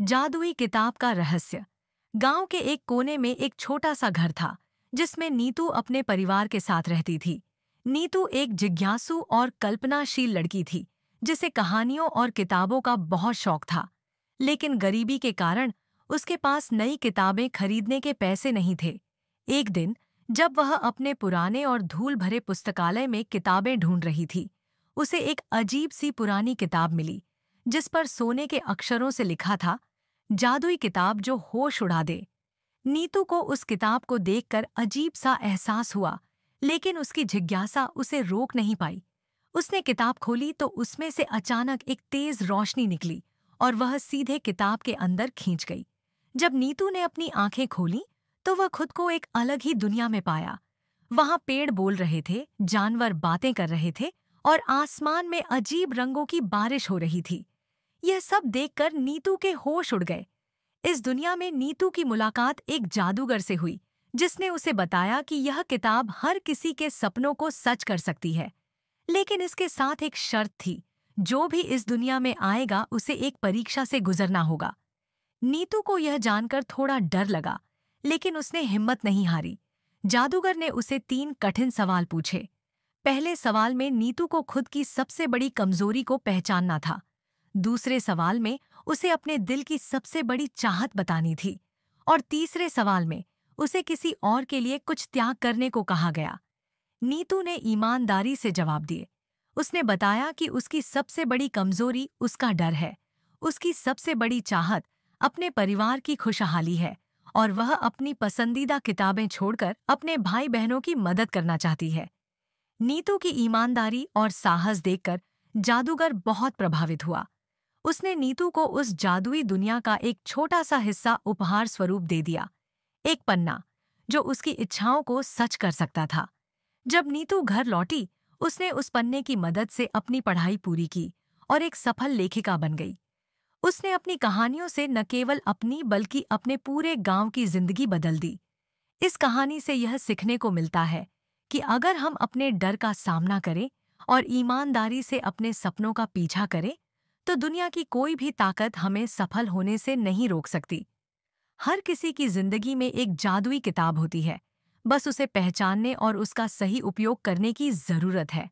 जादुई किताब का रहस्य। गाँव के एक कोने में एक छोटा सा घर था, जिसमें नीतू अपने परिवार के साथ रहती थी। नीतू एक जिज्ञासु और कल्पनाशील लड़की थी, जिसे कहानियों और किताबों का बहुत शौक था। लेकिन गरीबी के कारण उसके पास नई किताबें खरीदने के पैसे नहीं थे। एक दिन, जब वह अपने पुराने और धूल भरे पुस्तकालय में किताबें ढूंढ रही थी, उसे एक अजीब सी पुरानी किताब मिली जिस पर सोने के अक्षरों से लिखा था, जादुई किताब जो होश उड़ा दे। नीतू को उस किताब को देखकर अजीब सा एहसास हुआ, लेकिन उसकी जिज्ञासा उसे रोक नहीं पाई। उसने किताब खोली तो उसमें से अचानक एक तेज रोशनी निकली और वह सीधे किताब के अंदर खींच गई। जब नीतू ने अपनी आँखें खोली तो वह खुद को एक अलग ही दुनिया में पाया। वहाँ पेड़ बोल रहे थे, जानवर बातें कर रहे थे और आसमान में अजीब रंगों की बारिश हो रही थी। यह सब देखकर नीतू के होश उड़ गए। इस दुनिया में नीतू की मुलाकात एक जादूगर से हुई, जिसने उसे बताया कि यह किताब हर किसी के सपनों को सच कर सकती है। लेकिन इसके साथ एक शर्त थी, जो भी इस दुनिया में आएगा, उसे एक परीक्षा से गुजरना होगा। नीतू को यह जानकर थोड़ा डर लगा, लेकिन उसने हिम्मत नहीं हारी। जादूगर ने उसे तीन कठिन सवाल पूछे। पहले सवाल में नीतू को खुद की सबसे बड़ी कमज़ोरी को पहचानना था। दूसरे सवाल में उसे अपने दिल की सबसे बड़ी चाहत बतानी थी और तीसरे सवाल में उसे किसी और के लिए कुछ त्याग करने को कहा गया। नीतू ने ईमानदारी से जवाब दिए। उसने बताया कि उसकी सबसे बड़ी कमज़ोरी उसका डर है। उसकी सबसे बड़ी चाहत अपने परिवार की खुशहाली है और वह अपनी पसंदीदा किताबें छोड़कर अपने भाई बहनों की मदद करना चाहती है। नीतू की ईमानदारी और साहस देखकर जादूगर बहुत प्रभावित हुआ। उसने नीतू को उस जादुई दुनिया का एक छोटा सा हिस्सा उपहार स्वरूप दे दिया, एक पन्ना, जो उसकी इच्छाओं को सच कर सकता था। जब नीतू घर लौटी, उसने उस पन्ने की मदद से अपनी पढ़ाई पूरी की और एक सफल लेखिका बन गई। उसने अपनी कहानियों से न केवल अपनी, बल्कि अपने पूरे गाँव की ज़िंदगी बदल दी। इस कहानी से यह सीखने को मिलता है कि अगर हम अपने डर का सामना करें और ईमानदारी से अपने सपनों का पीछा करें तो दुनिया की कोई भी ताकत हमें सफल होने से नहीं रोक सकती। हर किसी की ज़िंदगी में एक जादुई किताब होती है। बस उसे पहचानने और उसका सही उपयोग करने की ज़रूरत है।